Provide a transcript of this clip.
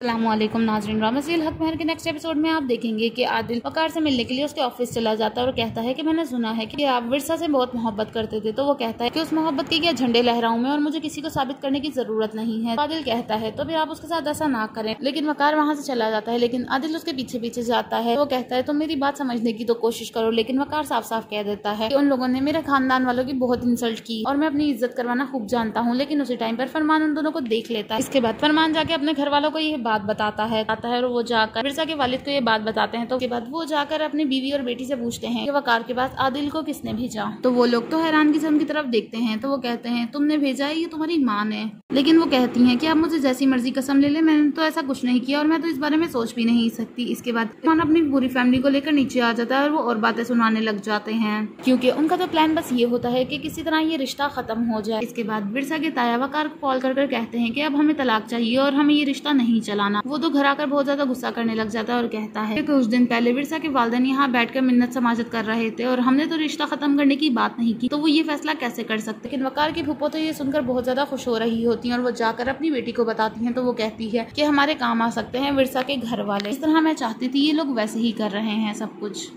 अल्लाम नाजरीन रामसील हक महर के नेक्स्ट एपिसोड में आप देखेंगे कि आदिल वकार से मिलने के लिए उसके ऑफ़िस चला जाता है और कहता है कि मैंने सुना है कि आप विरसा से बहुत मोहब्बत करते थे तो वो कहता है कि उस मोहब्बत के क्या झंडे लहराऊं मैं और मुझे किसी को साबित करने की ज़रूरत नहीं है। आदिल कहता है तो भी आप उसके साथ ऐसा ना करें। लेकिन वकार वहाँ से चला जाता है, लेकिन आदिल उसके पीछे पीछे जाता है। वो कहता है तो मेरी बात समझने की तो कोशिश करो। लेकिन वकार साफ़ साफ़ कह देता है उन लोगों ने मेरे खानदान वालों की बहुत इंसल्ट की और मैं अपनी इज़्ज़त करवाना खूब जानता हूँ, लेकिन उसी टाइम पर फरमान उन दोनों को देख लेता है। इसके बाद फरमान जाके अपने घर वालों को ये बात बताता है, आता है और वो जाकर, मिर्ज़ा के वालिद को ये बात बताते हैं तो उसके बाद वो जाकर अपनी बीवी और बेटी से पूछते हैं कि वकार के पास आदिल को किसने भेजा? तो वो लोग तो हैरानगी से उनकी तरफ़ देखते हैं तो वो कहते हैं, तुमने भेजा है, ये तुम्हारी माँ ने। लेकिन वो कहती हैं कि, आप मुझे जैसी मर्ज़ी कसम ले ले, मैंने तो ऐसा कुछ नहीं किया और मैं तो इस बारे में सोच भी नहीं सकती। इसके बाद मान अपनी पूरी फैमिली को लेकर नीचे आ जाता है और वो और बातें सुनाने लग जाते हैं, क्योंकि उनका तो प्लान बस ये होता है कि किसी तरह ये रिश्ता खत्म हो जाए। इसके बाद बिरसा के ताया वकार को कॉल कर कहते हैं कि, अब हमें तलाक चाहिए और हमें ये रिश्ता नहीं चलाना। वो तो घर आकर बहुत ज़्यादा गुस्सा करने लग जाता है और कहता है कि कुछ दिन पहले विरसा के वालदेन यहाँ बैठकर मिन्नत समाजत कर रहे थे और हमने तो रिश्ता खत्म करने की बात नहीं की तो वो ये फैसला कैसे कर सकते? लेकिन वकार की भूपो तो ये सुनकर बहुत ज़्यादा खुश हो रही होती है और वो जाकर अपनी बेटी को बताती है तो वो कहती है की हमारे काम आ सकते हैं विरसा के घर वाले। इस तरह मैं चाहती थी ये लोग वैसे ही कर रहे हैं सब कुछ।